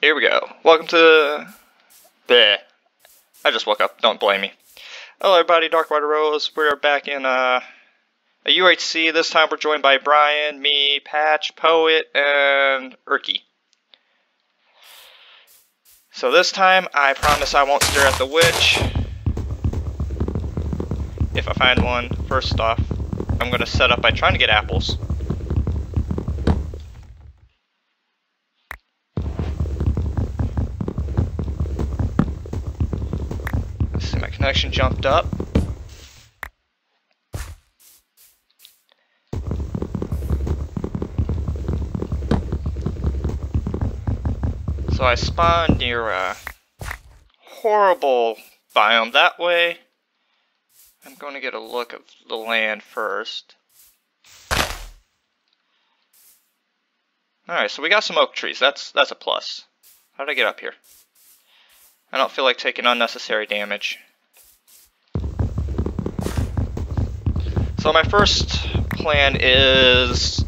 Here we go. Welcome to... Bleh. I just woke up, don't blame me. Hello everybody, Darkwater Rose. We're back in uh, a UHC. This time we're joined by Brian, me, Patch, Poet, and Urky. So this time, I promise I won't stare at the witch. If I find one, first off, I'm going to set up by trying to get apples. See, my connection jumped up. So I spawned near a horrible biome that way. I'm going to get a look of the land first. Alright, so we got some oak trees. That's that's a plus. How did I get up here? I don't feel like taking unnecessary damage. So my first plan is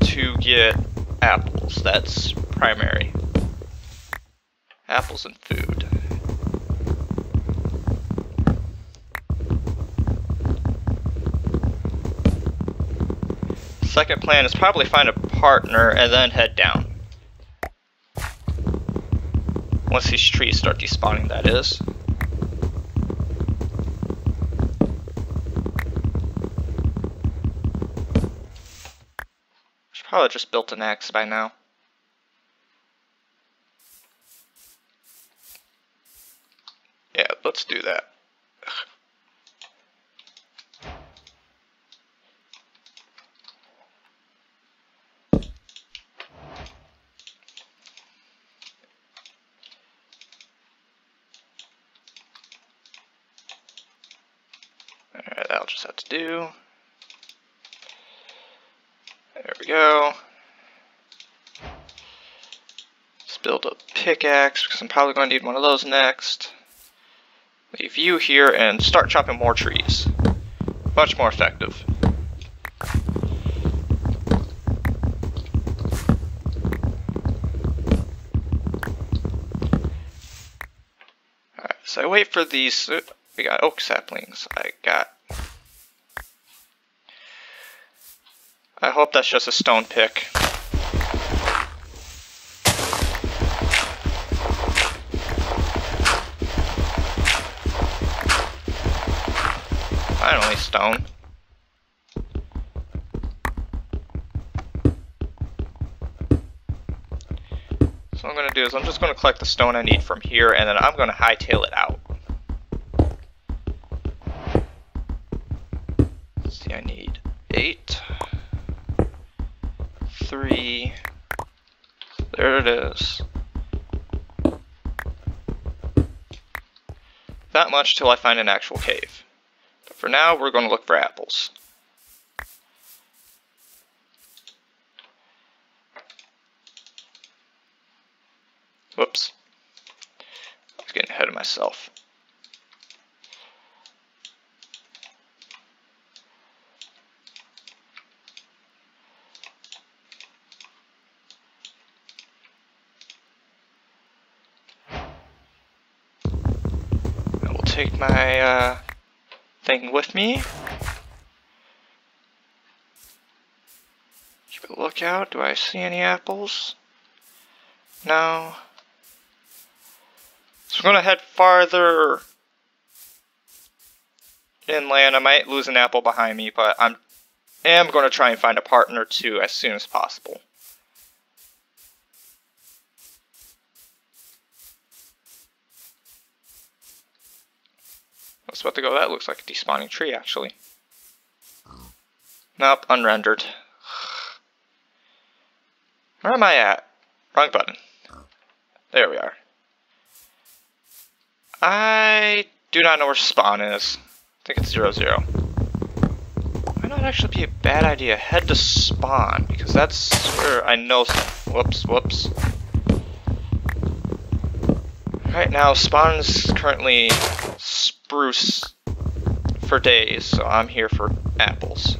to get apples. That's primary. Apples and food. Second plan is probably find a partner and then head down. Once these trees start despawning, that is. Probably just built an axe by now. Yeah, let's do that. Alright, that'll just have to do. There we go. Let's build a pickaxe because I'm probably going to need one of those next. Leave you here and start chopping more trees. Much more effective. Alright, so I wait for these. We got oak saplings. I got. I hope that's just a stone pick. Finally, stone. So what I'm going to do is I'm just going to collect the stone I need from here, and then I'm going to hightail it out. Let's see, I need eight, three, there it is. That much till I find an actual cave. But for now, we're going to look for apples. Whoops. I was getting ahead of myself. Take my uh, thing with me. Keep a lookout. Do I see any apples? No. So I'm gonna head farther inland. I might lose an apple behind me, but I'm am gonna try and find a partner too as soon as possible. I was about to go, that looks like a despawning tree actually. Nope, unrendered. Where am I at? Wrong button. There we are. I do not know where spawn is. I think it's zero zero. Might not actually be a bad idea. Head to spawn because that's where I know. Whoops, whoops. Right now, spawn's currently spruce for days, so I'm here for apples.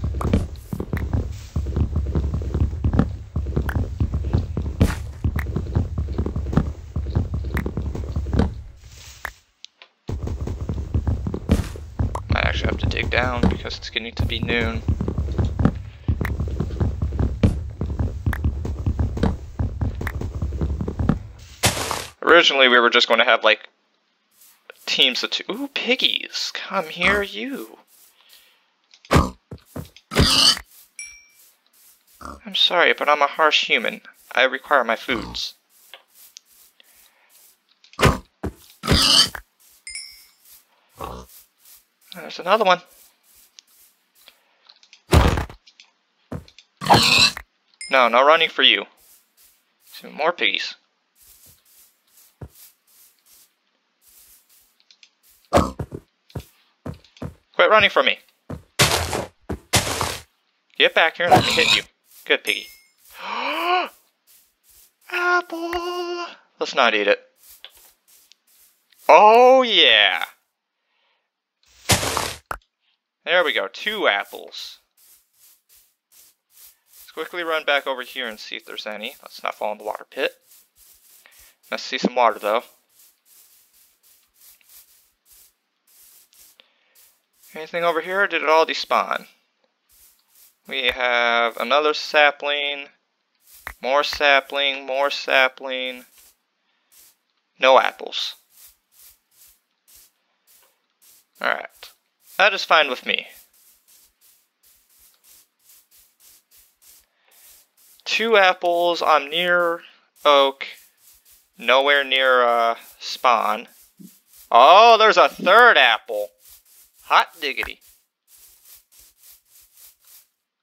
Might actually have to dig down because it's getting to be noon. Originally, we were just going to have like teams of two. Ooh, piggies! Come here, you. I'm sorry, but I'm a harsh human. I require my foods. There's another one. No, no running for you. Some more piggies. Quit running from me. Get back here and let me hit you. Good piggy. Apple! Let's not eat it. Oh yeah! There we go, two apples. Let's quickly run back over here and see if there's any. Let's not fall in the water pit. Let's see some water though. Anything over here did it all despawn? We have another sapling, more sapling, more sapling, no apples. Alright. That is fine with me. Two apples. I'm near oak. Nowhere near uh, spawn. Oh, there's a third apple. Hot diggity.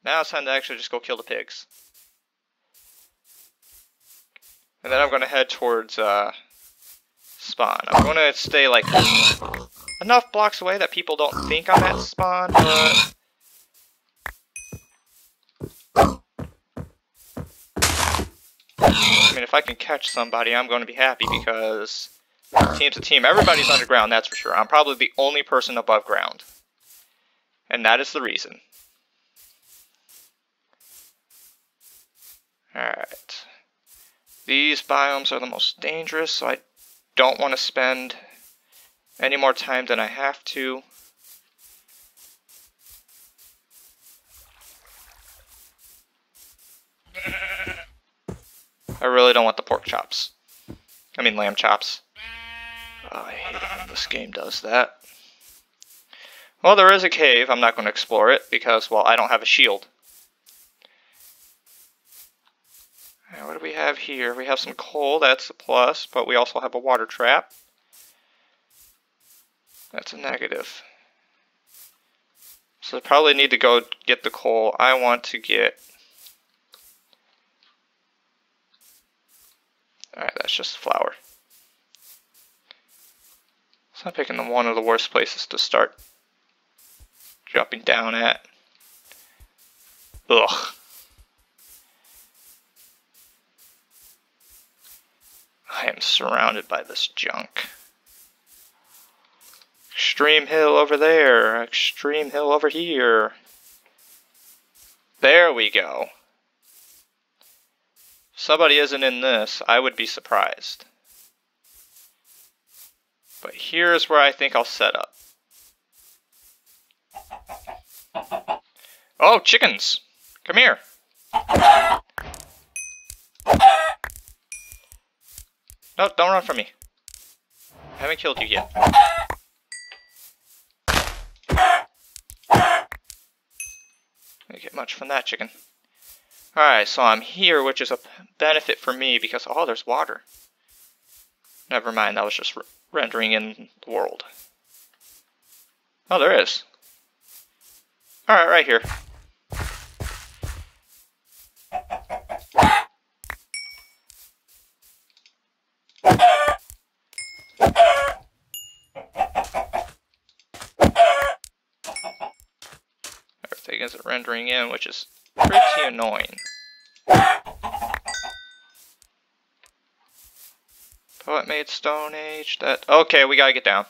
Now it's time to actually just go kill the pigs. And then I'm going to head towards uh, spawn. I'm going to stay like enough blocks away that people don't think I'm at spawn, but... I mean, if I can catch somebody, I'm going to be happy because team to team, everybody's underground, that's for sure. I'm probably the only person above ground. And that is the reason. Alright. These biomes are the most dangerous, so I don't want to spend any more time than I have to. I really don't want the pork chops. I mean lamb chops. I hate when this game does that. Well, there is a cave. I'm not going to explore it because, well, I don't have a shield. Right, what do we have here? We have some coal. That's a plus, but we also have a water trap. That's a negative. So I probably need to go get the coal. I want to get... Alright, that's just flour. I'm picking the one of the worst places to start dropping down at. Ugh. I am surrounded by this junk. Extreme hill over there. Extreme hill over here. There we go. If somebody isn't in this, I would be surprised. But here's where I think I'll set up. Oh, chickens! Come here! No, don't run from me. I haven't killed you yet. Didn't get much from that chicken. Alright, so I'm here, which is a benefit for me because, oh, there's water. Never mind, that was just rendering in the world. Oh, there is. Alright, right here. isn't rendering in, which is pretty annoying. Oh, it made Stone Age. That okay? We gotta get down.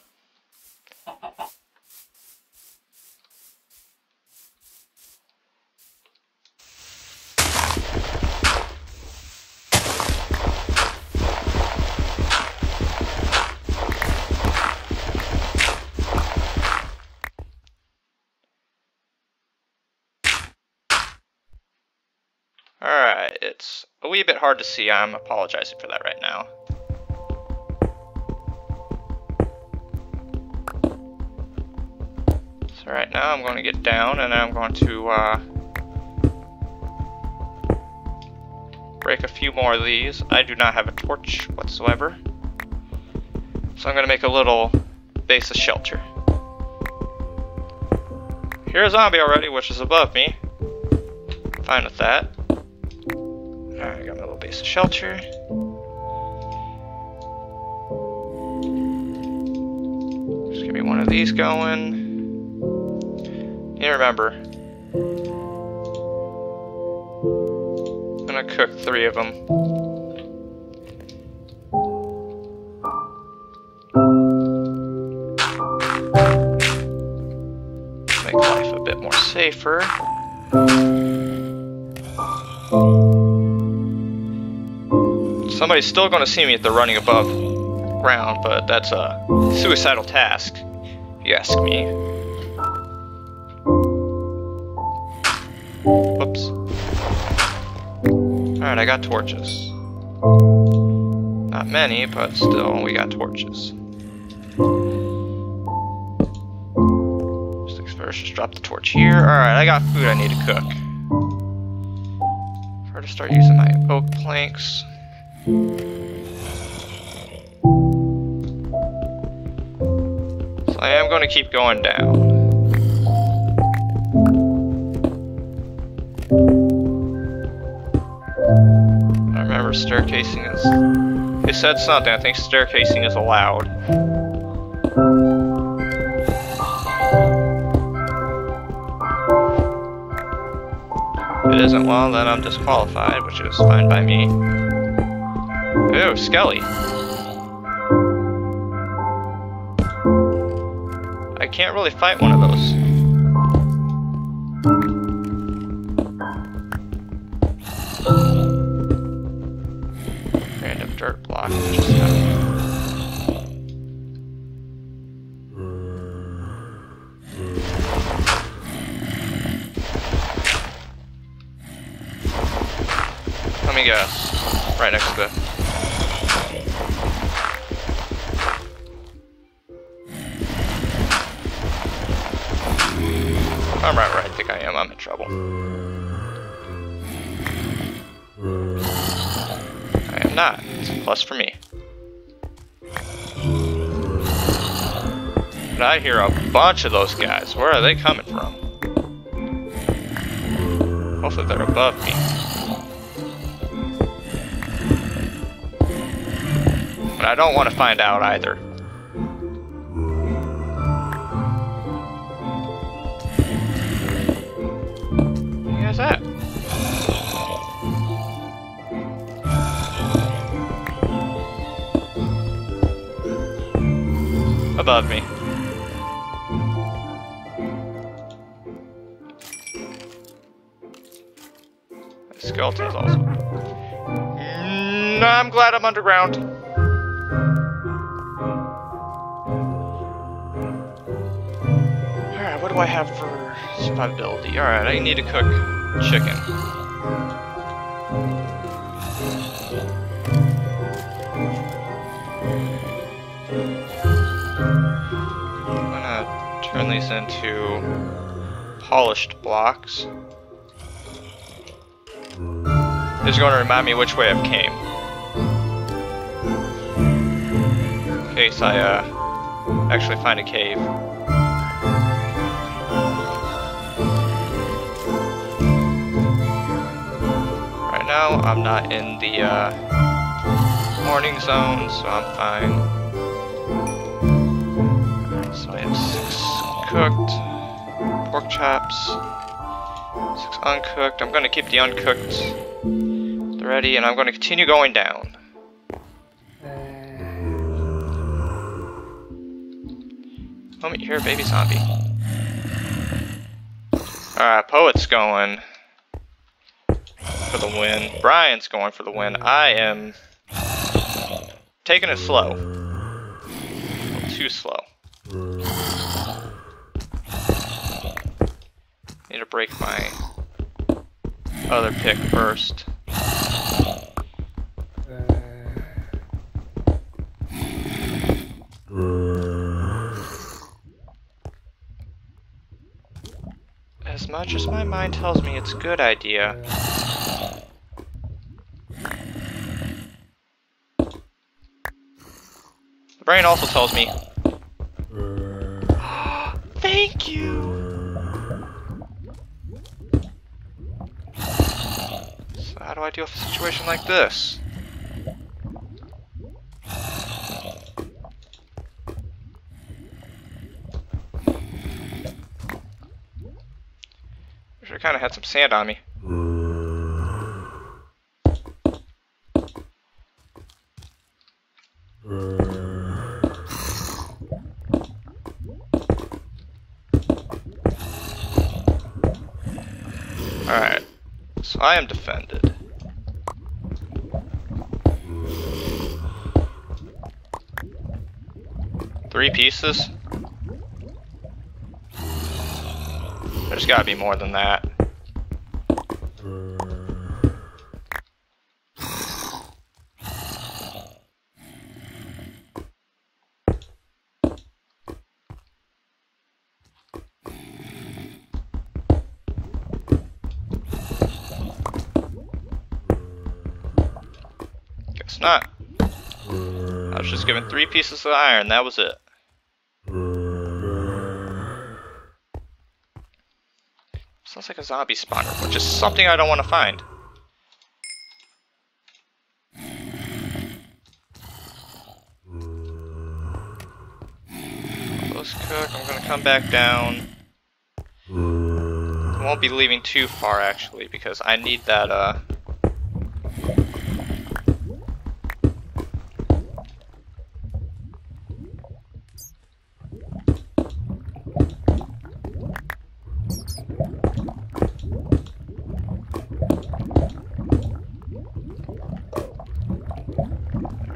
Alright, it's a wee bit hard to see. I'm apologizing for that right now. So right now I'm going to get down and I'm going to uh, break a few more of these. I do not have a torch whatsoever. So I'm going to make a little base of shelter. Here's a zombie already, which is above me. Fine with that. Alright, I got my little base of shelter. Just give me one of these going. You remember. I'm gonna cook three of them. Make life a bit more safer. Somebody's still gonna see me if they're running above ground, but that's a suicidal task, if you ask me. Alright, I got torches. Not many, but still, we got torches. First just drop the torch here. Alright, I got food I need to cook. Try to start using my oak planks. So I am going to keep going down. Staircasing is... It said something, I think staircasing is allowed. If it isn't, well, then I'm disqualified, which is fine by me. Ooh, Skelly. I can't really fight one of those. Let me guess. Right next to it. I'm right where I think I am. I'm in trouble. Not. It's a plus for me. But I hear a bunch of those guys. Where are they coming from? Hopefully they're above me. But I don't want to find out either. Who is that? Above me. Skeleton's also. Mm, I'm glad I'm underground. Alright, what do I have for survivability? Alright, I need to cook chicken. These into polished blocks. This is going to remind me which way I've came. In case I uh, actually find a cave. Right now, I'm not in the uh, morning zone, so I'm fine. Cooked pork chops, six uncooked. I'm going to keep the uncooked ready, and I'm going to continue going down. Uh. Moment, you hear a baby zombie. Alright, Poet's going for the win. Brian's going for the win. I am taking it slow. Too slow. Need to break my other pick first. As much as my mind tells me it's a good idea, the brain also tells me, So how do I deal a situation like this? Wish I kind of had some sand on me. Alright, so I am defended. Three pieces? There's gotta be more than that. Guess not. I was just given three pieces of iron, that was it. Sounds like a zombie spawner, which is something I don't want to find. Close cook, I'm gonna come back down. I won't be leaving too far actually, because I need that uh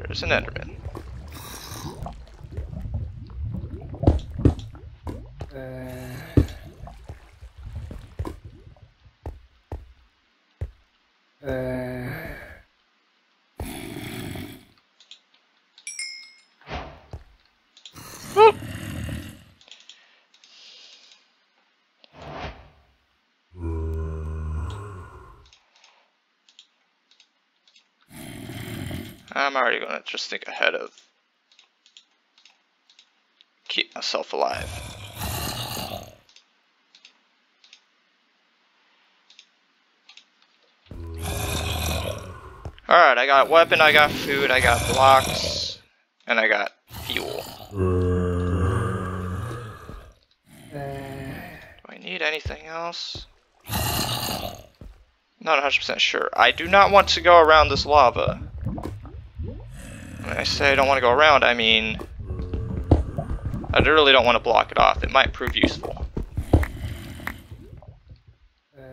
There's an Enderman. I'm already gonna just think ahead of keep myself alive. Alright, I got weapon, I got food, I got blocks, and I got fuel. Do I need anything else? Not 100% sure. I do not want to go around this lava. When I say I don't want to go around, I mean... I really don't want to block it off. It might prove useful. What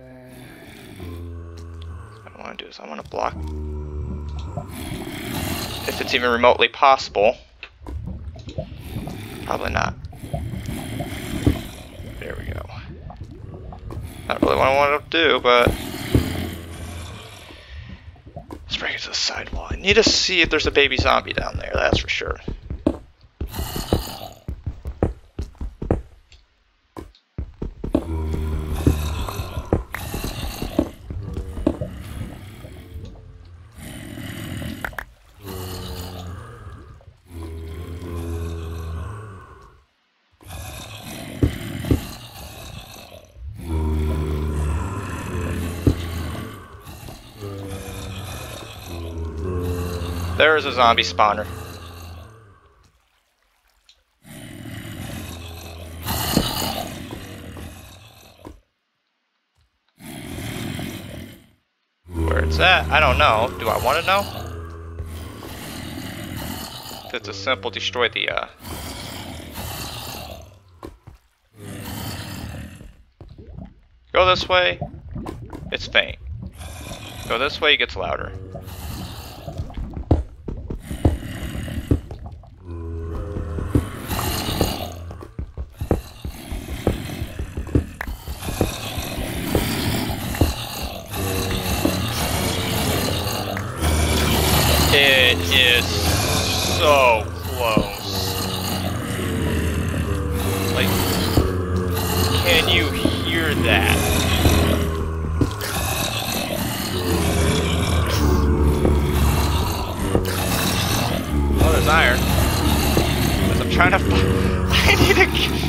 I want to do is I want to block... If it's even remotely possible. Probably not. There we go. Not really what I wanted to do, but... Let's it to the sidewall. I need to see if there's a baby zombie down there, that's for sure. There is a zombie spawner. Where it's at? I don't know. Do I want to know? It's a simple destroy the, uh... Go this way, it's faint. Go this way, it gets louder. It is so close. Like, can you hear that? Oh, there's iron. As I'm trying to. I need to.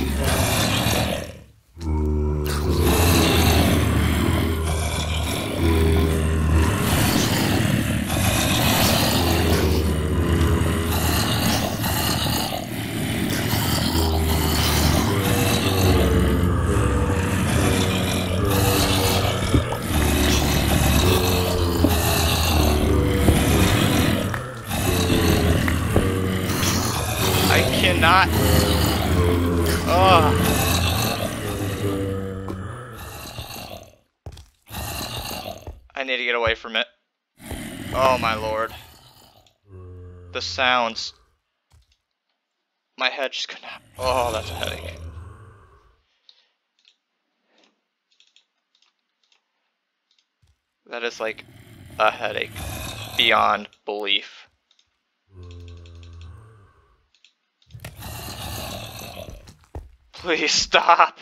Cannot. Ugh. I need to get away from it. Oh my lord. The sounds. My head just couldn't. Oh, that's a headache. That is like a headache beyond belief. Please stop.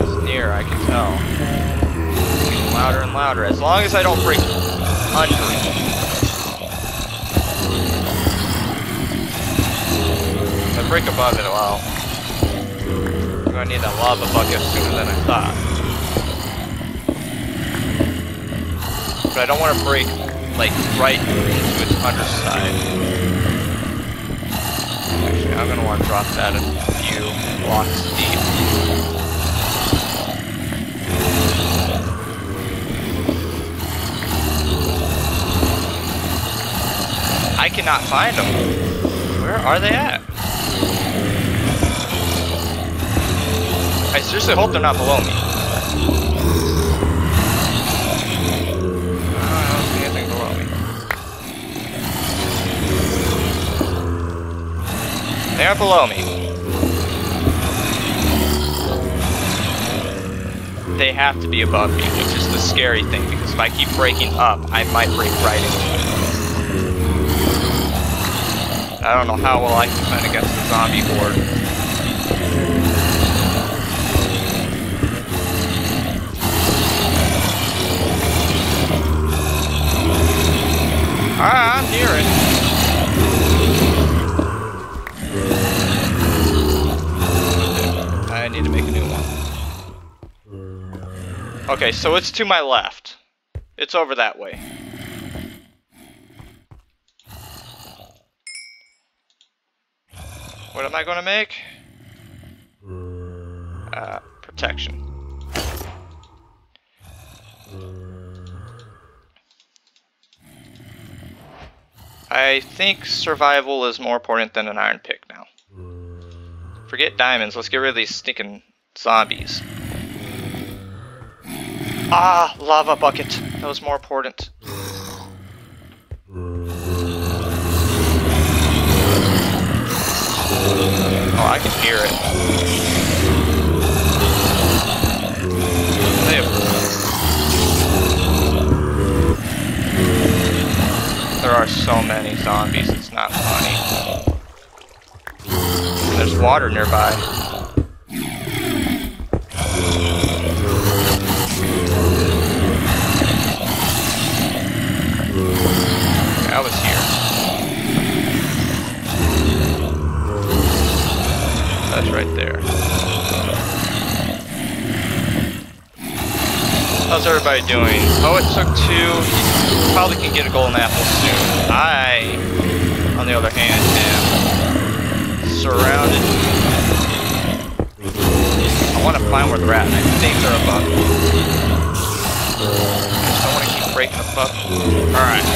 It's near, I can tell. Louder and louder. As long as I don't break under it. If I break above it, well, I'm gonna need that lava bucket sooner than I thought. But I don't want to break, like, right into its underside. Actually, I'm gonna want to drop that a few blocks deep. I cannot find them. Where are they at? I seriously hope they're not below me. Oh, I don't see anything below me. They are below me. They have to be above me, which is the scary thing, because if I keep breaking up, I might break right into. I don't know how well I can defend against the zombie horde. Ah, I'm near it. Need to make a new one. Okay, so it's to my left. It's over that way. What am I going to make? Uh, protection. I think survival is more important than an iron pick now. Forget diamonds, let's get rid of these stinking zombies. Ah, lava bucket. That was more important. Oh, I can hear it. There are so many zombies, it's not funny. There's water nearby. I was here. That's right there. How's everybody doing? Oh, it took two. Probably can get a golden apple soon. I, on the other hand, am surrounded. I want to find where they're at, and I think they're above. I don't want to keep breaking above. Alright.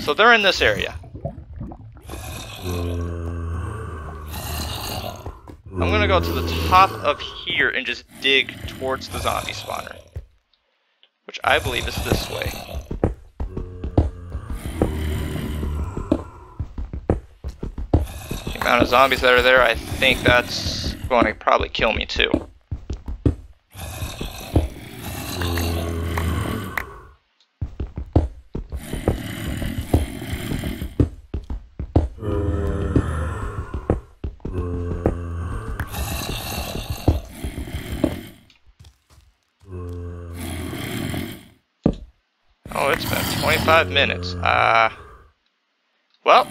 So they're in this area. I'm gonna go to the top of here and just dig towards the zombie spawner. Which I believe is this way. Amount of zombies that are there, I think that's going to probably kill me too. Oh, it's been 25 minutes. Uh, well,